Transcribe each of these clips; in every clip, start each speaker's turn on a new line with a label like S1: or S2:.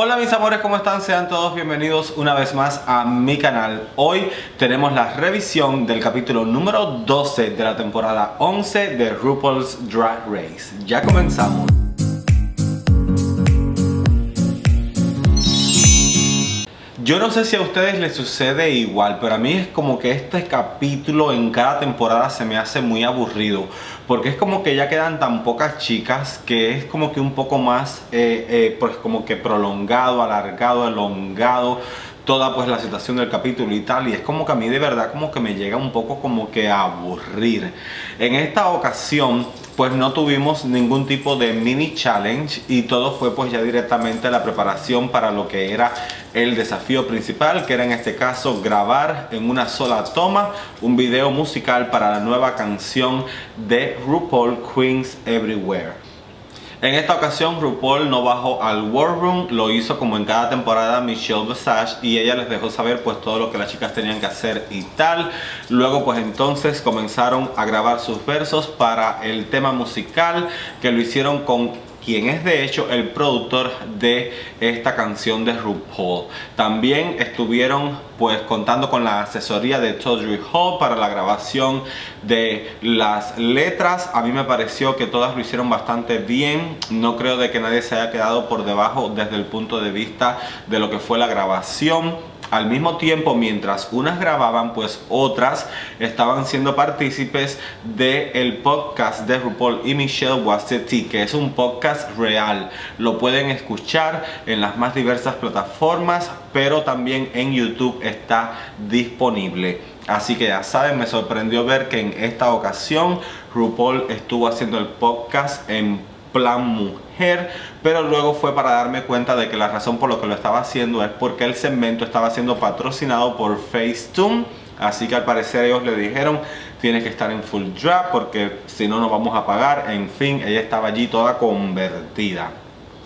S1: Hola mis amores, ¿cómo están? Sean todos bienvenidos una vez más a mi canal. Hoy tenemos la revisión del capítulo número 12 de la temporada 11 de RuPaul's Drag Race. Ya comenzamos. Yo no sé si a ustedes les sucede igual, pero a mí es como que este capítulo en cada temporada se me hace muy aburrido. Porque es como que ya quedan tan pocas chicas que es como que un poco más, eh, eh, pues como que prolongado, alargado, elongado toda pues la situación del capítulo y tal y es como que a mí de verdad como que me llega un poco como que a aburrir en esta ocasión pues no tuvimos ningún tipo de mini challenge y todo fue pues ya directamente la preparación para lo que era el desafío principal que era en este caso grabar en una sola toma un video musical para la nueva canción de RuPaul Queens Everywhere en esta ocasión RuPaul no bajó al War Room, lo hizo como en cada temporada Michelle Visage y ella les dejó saber pues todo lo que las chicas tenían que hacer y tal. Luego pues entonces comenzaron a grabar sus versos para el tema musical que lo hicieron con quien es de hecho el productor de esta canción de RuPaul. También estuvieron pues contando con la asesoría de Tawdry Hall para la grabación de las letras. A mí me pareció que todas lo hicieron bastante bien. No creo de que nadie se haya quedado por debajo desde el punto de vista de lo que fue la grabación al mismo tiempo mientras unas grababan pues otras estaban siendo partícipes del el podcast de RuPaul y Michelle Wassetti que es un podcast real. Lo pueden escuchar en las más diversas plataformas pero también en YouTube está disponible. Así que ya saben me sorprendió ver que en esta ocasión RuPaul estuvo haciendo el podcast en plan mujer, pero luego fue para darme cuenta de que la razón por lo que lo estaba haciendo es porque el segmento estaba siendo patrocinado por Facetune, así que al parecer ellos le dijeron tienes que estar en full drop porque si no nos vamos a pagar, en fin, ella estaba allí toda convertida.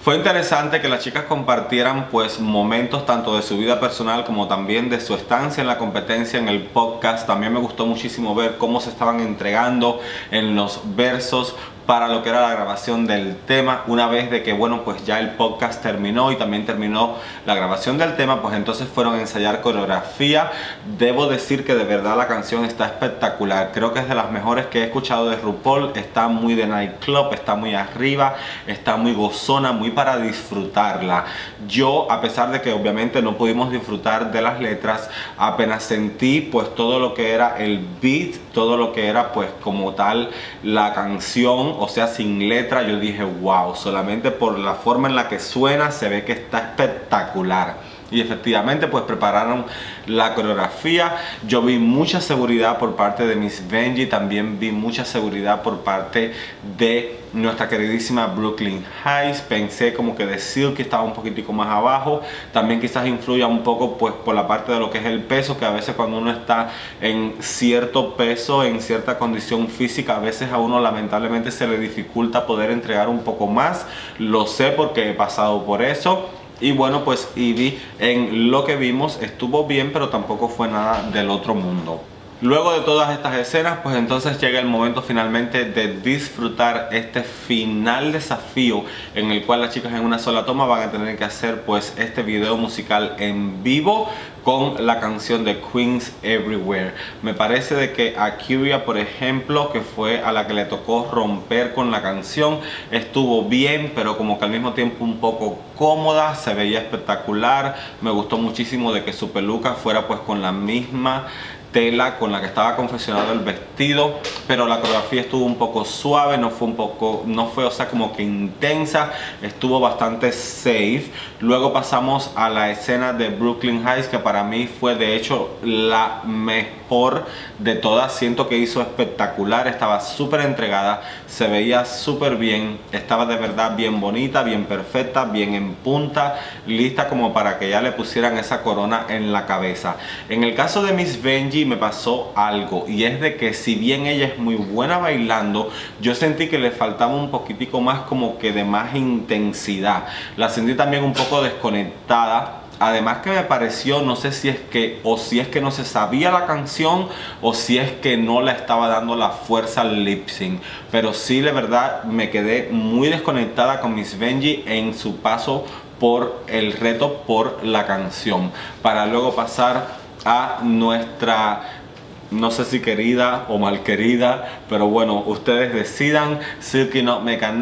S1: Fue interesante que las chicas compartieran pues momentos tanto de su vida personal como también de su estancia en la competencia en el podcast. También me gustó muchísimo ver cómo se estaban entregando en los versos para lo que era la grabación del tema. Una vez de que bueno pues ya el podcast terminó y también terminó la grabación del tema pues entonces fueron a ensayar coreografía. Debo decir que de verdad la canción está espectacular. Creo que es de las mejores que he escuchado de RuPaul. Está muy de nightclub está muy arriba está muy gozona muy para disfrutarla. Yo a pesar de que obviamente no pudimos disfrutar de las letras apenas sentí pues todo lo que era el beat todo lo que era pues como tal la canción o sea, sin letra, yo dije, wow, solamente por la forma en la que suena se ve que está espectacular y efectivamente pues prepararon la coreografía. Yo vi mucha seguridad por parte de Miss Benji. También vi mucha seguridad por parte de nuestra queridísima Brooklyn Heights. Pensé como que de Silk estaba un poquitico más abajo. También quizás influya un poco pues por la parte de lo que es el peso que a veces cuando uno está en cierto peso en cierta condición física a veces a uno lamentablemente se le dificulta poder entregar un poco más. Lo sé porque he pasado por eso y bueno, pues Ivy en lo que vimos estuvo bien, pero tampoco fue nada del otro mundo. Luego de todas estas escenas, pues entonces llega el momento finalmente de disfrutar este final desafío en el cual las chicas en una sola toma van a tener que hacer pues este video musical en vivo con la canción de Queens Everywhere. Me parece de que a Kyria, por ejemplo, que fue a la que le tocó romper con la canción, estuvo bien, pero como que al mismo tiempo un poco cómoda, se veía espectacular. Me gustó muchísimo de que su peluca fuera pues con la misma tela con la que estaba confeccionado el vestido pero la coreografía estuvo un poco suave no fue un poco no fue o sea como que intensa estuvo bastante safe. Luego pasamos a la escena de Brooklyn Heights que para mí fue de hecho la mejor de todas. Siento que hizo espectacular estaba súper entregada se veía súper bien estaba de verdad bien bonita bien perfecta bien en punta lista como para que ya le pusieran esa corona en la cabeza. En el caso de Miss Benji me pasó algo y es de que si bien ella es muy buena bailando, yo sentí que le faltaba un poquitico más como que de más intensidad. La sentí también un poco desconectada además que me pareció, no sé si es que, o si es que no se sabía la canción, o si es que no le estaba dando la fuerza al lip sync. Pero sí, de verdad, me quedé muy desconectada con Miss Benji en su paso por el reto por la canción para luego pasar a nuestra no sé si querida o mal querida, pero bueno, ustedes decidan. Silky Not Mega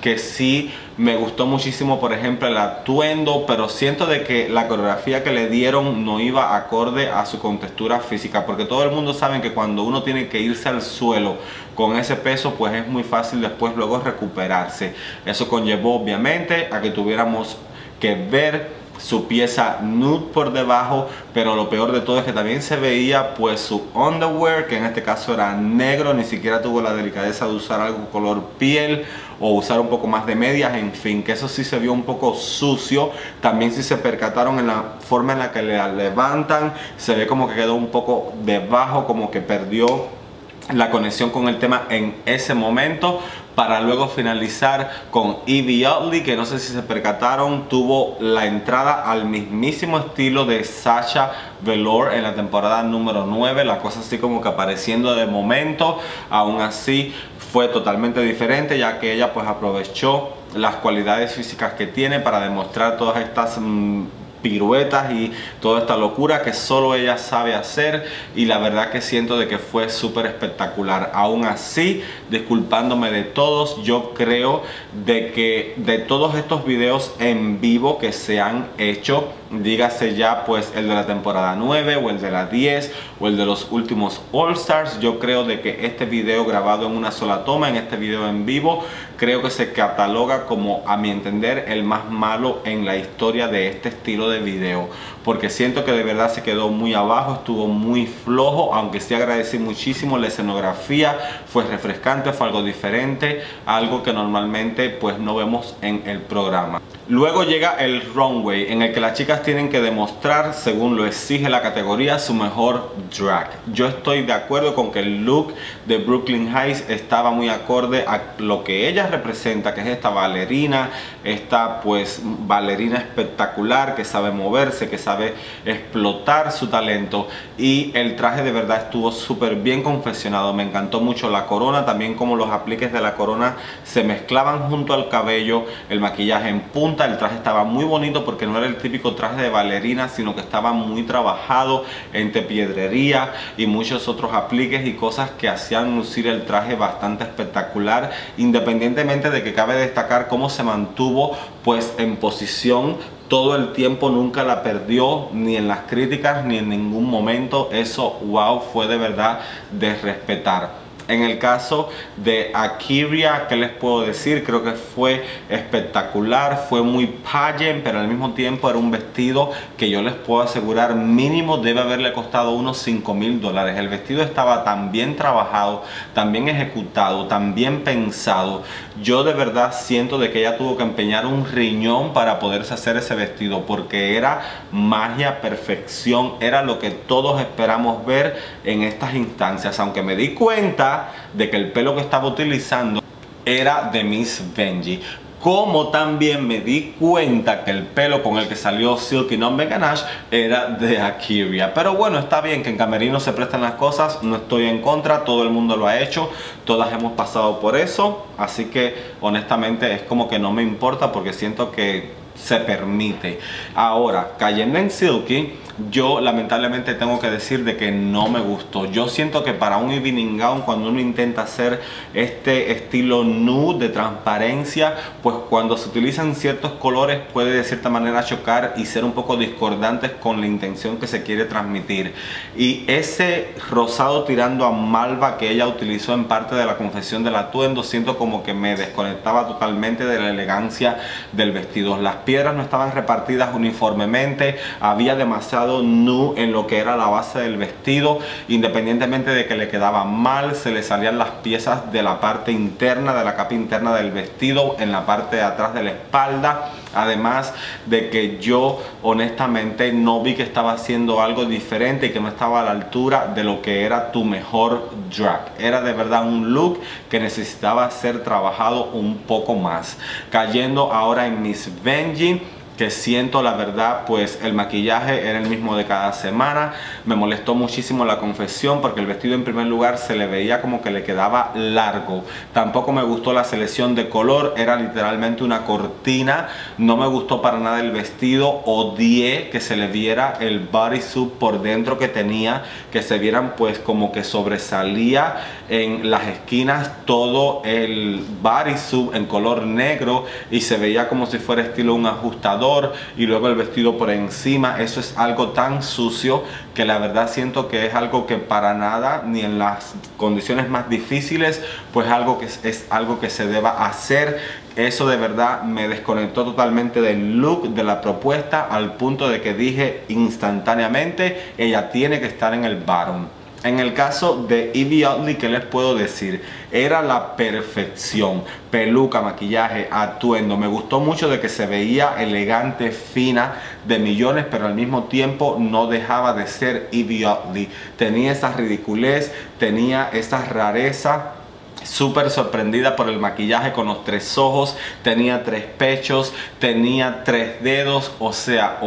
S1: que sí me gustó muchísimo, por ejemplo, el atuendo, pero siento de que la coreografía que le dieron no iba acorde a su contextura física, porque todo el mundo sabe que cuando uno tiene que irse al suelo con ese peso, pues es muy fácil después luego recuperarse. Eso conllevó obviamente a que tuviéramos que ver su pieza nude por debajo, pero lo peor de todo es que también se veía pues su underwear, que en este caso era negro, ni siquiera tuvo la delicadeza de usar algo color piel o usar un poco más de medias, en fin, que eso sí se vio un poco sucio. También si se percataron en la forma en la que le levantan, se ve como que quedó un poco debajo, como que perdió la conexión con el tema en ese momento para luego finalizar con Evie Utley que no sé si se percataron tuvo la entrada al mismísimo estilo de Sasha Velour en la temporada número 9 la cosa así como que apareciendo de momento aún así fue totalmente diferente ya que ella pues aprovechó las cualidades físicas que tiene para demostrar todas estas mm, piruetas y toda esta locura que solo ella sabe hacer y la verdad que siento de que fue súper espectacular. Aún así, disculpándome de todos, yo creo de que de todos estos videos en vivo que se han hecho, dígase ya pues el de la temporada 9 o el de la 10 o el de los últimos All Stars, yo creo de que este video grabado en una sola toma, en este video en vivo, creo que se cataloga como a mi entender el más malo en la historia de este estilo de video porque siento que de verdad se quedó muy abajo, estuvo muy flojo, aunque sí agradecí muchísimo la escenografía, fue refrescante, fue algo diferente, algo que normalmente pues no vemos en el programa. Luego llega el runway en el que las chicas tienen que demostrar, según lo exige la categoría, su mejor drag. Yo estoy de acuerdo con que el look de Brooklyn Heights estaba muy acorde a lo que ella representa, que es esta bailarina, esta pues bailarina espectacular que sabe moverse, que sabe explotar su talento y el traje de verdad estuvo súper bien confeccionado, me encantó mucho la corona, también como los apliques de la corona se mezclaban junto al cabello, el maquillaje en el traje estaba muy bonito porque no era el típico traje de bailarina, sino que estaba muy trabajado entre piedrería y muchos otros apliques y cosas que hacían lucir el traje bastante espectacular, independientemente de que cabe destacar cómo se mantuvo pues en posición todo el tiempo nunca la perdió ni en las críticas ni en ningún momento. Eso wow fue de verdad de respetar en el caso de Akiria, ¿qué les puedo decir? Creo que fue espectacular, fue muy pageant, pero al mismo tiempo era un vestido que yo les puedo asegurar mínimo debe haberle costado unos 5 mil dólares. El vestido estaba tan bien trabajado, tan bien ejecutado, tan bien pensado. Yo de verdad siento de que ella tuvo que empeñar un riñón para poderse hacer ese vestido, porque era magia, perfección, era lo que todos esperamos ver en estas instancias, aunque me di cuenta de que el pelo que estaba utilizando era de Miss Benji. Como también me di cuenta que el pelo con el que salió Silky Non Ganache era de Akiria. Pero bueno, está bien que en Camerino se prestan las cosas, no estoy en contra, todo el mundo lo ha hecho, todas hemos pasado por eso, así que honestamente es como que no me importa porque siento que se permite. Ahora, cayendo en Silky, yo lamentablemente tengo que decir de que no me gustó. Yo siento que para un evening gown, cuando uno intenta hacer este estilo nude de transparencia, pues cuando se utilizan ciertos colores puede de cierta manera chocar y ser un poco discordantes con la intención que se quiere transmitir. Y ese rosado tirando a malva que ella utilizó en parte de la confesión del atuendo, siento como que me desconectaba totalmente de la elegancia del vestido. Las piedras no estaban repartidas uniformemente, había demasiado nu en lo que era la base del vestido, independientemente de que le quedaba mal, se le salían las piezas de la parte interna, de la capa interna del vestido, en la parte de atrás de la espalda. Además de que yo honestamente no vi que estaba haciendo algo diferente y que no estaba a la altura de lo que era tu mejor drag. Era de verdad un look que necesitaba ser trabajado un poco más. Cayendo ahora en Miss Benji siento la verdad pues el maquillaje era el mismo de cada semana. Me molestó muchísimo la confesión porque el vestido en primer lugar se le veía como que le quedaba largo. Tampoco me gustó la selección de color era literalmente una cortina. No me gustó para nada el vestido odié que se le viera el bodysuit por dentro que tenía que se vieran pues como que sobresalía en las esquinas todo el bodysuit en color negro y se veía como si fuera estilo un ajustador y luego el vestido por encima. Eso es algo tan sucio que la verdad siento que es algo que para nada, ni en las condiciones más difíciles, pues algo que es, algo que se deba hacer. Eso de verdad me desconectó totalmente del look, de la propuesta, al punto de que dije instantáneamente, ella tiene que estar en el bottom. En el caso de Evie Oddly, ¿qué les puedo decir? Era la perfección. Peluca, maquillaje, atuendo. Me gustó mucho de que se veía elegante, fina, de millones, pero al mismo tiempo no dejaba de ser Evie Oddly. Tenía esa ridiculez, tenía esa rareza súper sorprendida por el maquillaje con los tres ojos, tenía tres pechos, tenía tres dedos, o sea,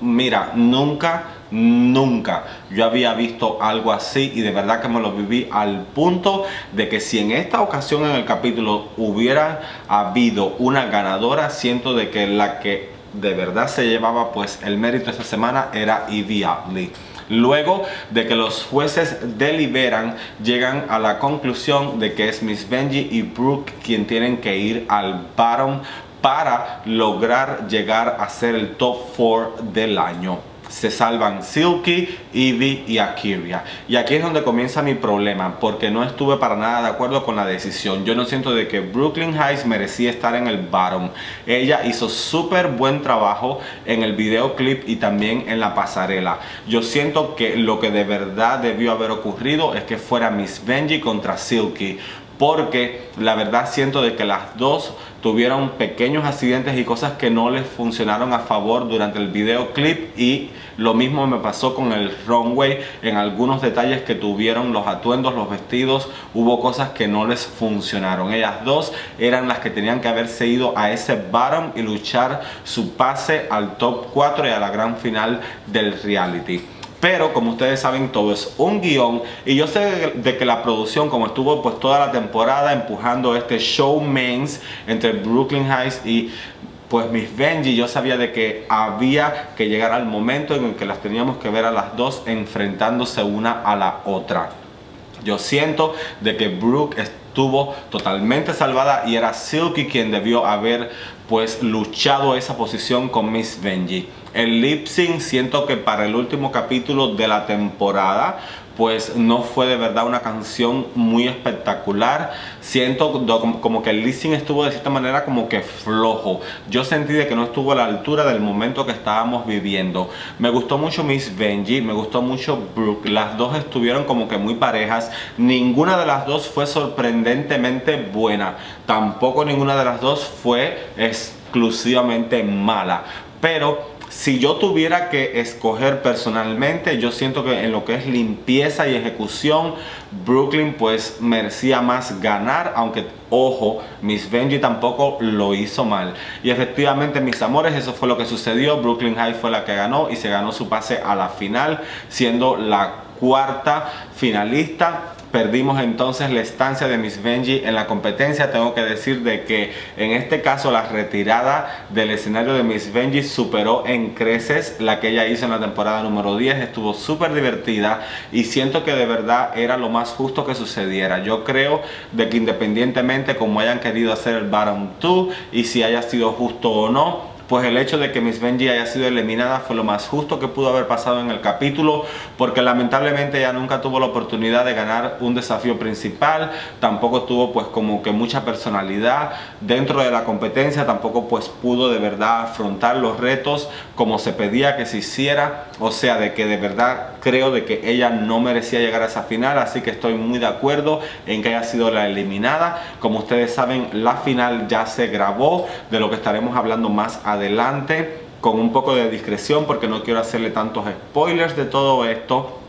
S1: mira, nunca Nunca yo había visto algo así y de verdad que me lo viví al punto de que si en esta ocasión en el capítulo hubiera habido una ganadora, siento de que la que de verdad se llevaba pues el mérito esta semana era Evie Lee. Luego de que los jueces deliberan, llegan a la conclusión de que es Miss Benji y Brooke quien tienen que ir al bottom para lograr llegar a ser el top 4 del año se salvan Silky, Evie y Akiria. Y aquí es donde comienza mi problema, porque no estuve para nada de acuerdo con la decisión. Yo no siento de que Brooklyn Heights merecía estar en el bottom. Ella hizo súper buen trabajo en el videoclip y también en la pasarela. Yo siento que lo que de verdad debió haber ocurrido es que fuera Miss Benji contra Silky porque la verdad siento de que las dos tuvieron pequeños accidentes y cosas que no les funcionaron a favor durante el videoclip y lo mismo me pasó con el runway en algunos detalles que tuvieron los atuendos, los vestidos, hubo cosas que no les funcionaron. Ellas dos eran las que tenían que haberse ido a ese bottom y luchar su pase al top 4 y a la gran final del reality. Pero como ustedes saben todo es un guion y yo sé de que la producción como estuvo pues toda la temporada empujando este show mains entre Brooklyn Heights y pues Miss Benji yo sabía de que había que llegar al momento en el que las teníamos que ver a las dos enfrentándose una a la otra. Yo siento de que Brooke estuvo totalmente salvada y era Silky quien debió haber pues luchado esa posición con Miss Benji. El lip sync siento que para el último capítulo de la temporada pues no fue de verdad una canción muy espectacular. Siento como que el sync estuvo de cierta manera como que flojo. Yo sentí de que no estuvo a la altura del momento que estábamos viviendo. Me gustó mucho Miss Benji, me gustó mucho Brooke. Las dos estuvieron como que muy parejas. Ninguna de las dos fue sorprendentemente buena. Tampoco ninguna de las dos fue exclusivamente mala. Pero si yo tuviera que escoger personalmente, yo siento que en lo que es limpieza y ejecución, Brooklyn pues merecía más ganar, aunque ojo, Miss Benji tampoco lo hizo mal. Y efectivamente, mis amores, eso fue lo que sucedió. Brooklyn High fue la que ganó y se ganó su pase a la final, siendo la cuarta finalista Perdimos entonces la estancia de Miss Benji en la competencia. Tengo que decir de que en este caso la retirada del escenario de Miss Benji superó en creces la que ella hizo en la temporada número 10. Estuvo súper divertida y siento que de verdad era lo más justo que sucediera. Yo creo de que independientemente como hayan querido hacer el bottom 2 y si haya sido justo o no, pues el hecho de que Miss Benji haya sido eliminada fue lo más justo que pudo haber pasado en el capítulo, porque lamentablemente ella nunca tuvo la oportunidad de ganar un desafío principal, tampoco tuvo pues como que mucha personalidad dentro de la competencia, tampoco pues pudo de verdad afrontar los retos como se pedía que se hiciera, o sea, de que de verdad creo de que ella no merecía llegar a esa final, así que estoy muy de acuerdo en que haya sido la eliminada. Como ustedes saben, la final ya se grabó, de lo que estaremos hablando más adelante con un poco de discreción porque no quiero hacerle tantos spoilers de todo esto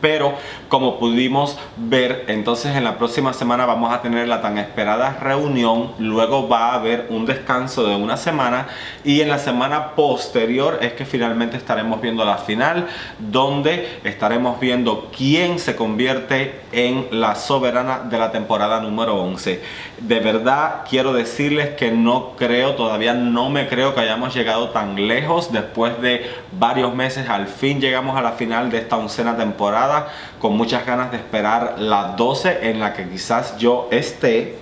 S1: Pero como pudimos ver, entonces en la próxima semana vamos a tener la tan esperada reunión, luego va a haber un descanso de una semana. Y en la semana posterior es que finalmente estaremos viendo la final donde estaremos viendo quién se convierte en la soberana de la temporada número 11. De verdad quiero decirles que no creo, todavía no me creo que hayamos llegado tan lejos. Después de varios meses, al fin llegamos a la final de esta oncena temporada con muchas ganas de esperar la 12 en la que quizás yo esté.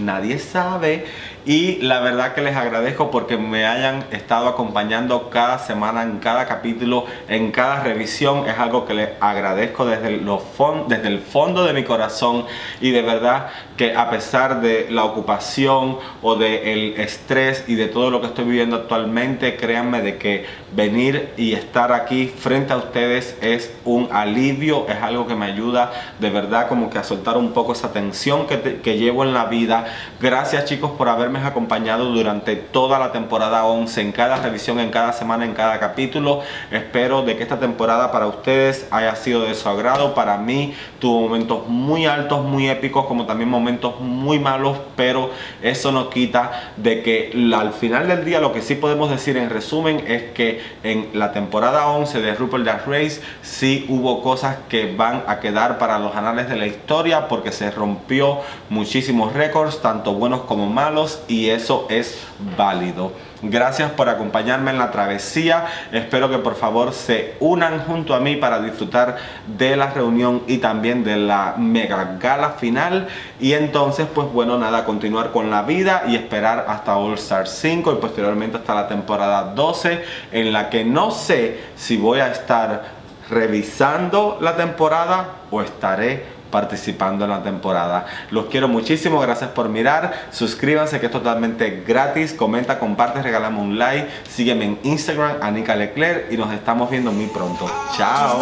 S1: Nadie sabe y la verdad que les agradezco porque me hayan estado acompañando cada semana en cada capítulo, en cada revisión. Es algo que les agradezco desde, los desde el fondo de mi corazón y de verdad que a pesar de la ocupación o del estrés y de todo lo que estoy viviendo actualmente, créanme de que venir y estar aquí frente a ustedes es un alivio, es algo que me ayuda de verdad como que a soltar un poco esa tensión que, que llevo en la vida. Gracias chicos por haberme acompañado durante toda la temporada 11, en cada revisión, en cada semana, en cada capítulo. Espero de que esta temporada para ustedes haya sido de su agrado. Para mí tuvo momentos muy altos, muy épicos, como también momentos muy malos, pero eso no quita de que al final del día lo que sí podemos decir en resumen es que en la temporada 11 de Rupert Drag Race sí hubo cosas que van a quedar para los anales de la historia porque se rompió muchísimos récords, tanto buenos como malos y eso es válido. Gracias por acompañarme en la travesía. Espero que por favor se unan junto a mí para disfrutar de la reunión y también de la mega gala final. Y entonces, pues bueno, nada, continuar con la vida y esperar hasta All Star 5 y posteriormente hasta la temporada 12 en la que no sé si voy a estar revisando la temporada o estaré participando en la temporada. Los quiero muchísimo, gracias por mirar. Suscríbanse que es totalmente gratis. Comenta, comparte, regálame un like. Sígueme en Instagram, Anika Leclerc y nos estamos viendo muy pronto. Chao.